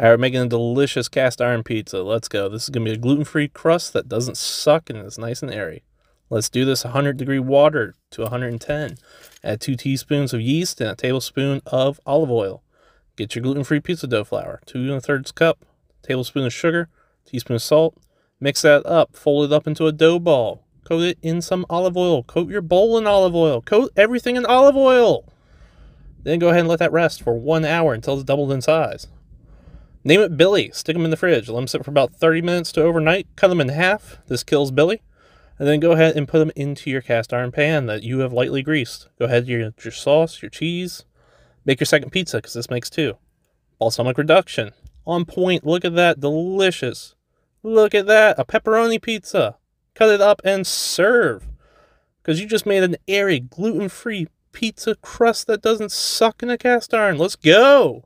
All right, making a delicious cast iron pizza. Let's go. This is going to be a gluten-free crust that doesn't suck and is nice and airy. Let's do this 100 degree water to 110. Add 2 teaspoons of yeast and a tablespoon of olive oil. Get your gluten-free pizza dough flour, 2 and a thirds cup, tablespoon of sugar, teaspoon of salt. Mix that up, fold it up into a dough ball. Coat it in some olive oil. Coat your bowl in olive oil. Coat everything in olive oil. Then go ahead and let that rest for one hour until it's doubled in size. Name it Billy. Stick them in the fridge. Let them sit for about 30 minutes to overnight. Cut them in half. This kills Billy. And then go ahead and put them into your cast iron pan that you have lightly greased. Go ahead, your, your sauce, your cheese. Make your second pizza because this makes two. Balsamic reduction. On point. Look at that. Delicious. Look at that. A pepperoni pizza. Cut it up and serve. Because you just made an airy, gluten free pizza crust that doesn't suck in a cast iron. Let's go.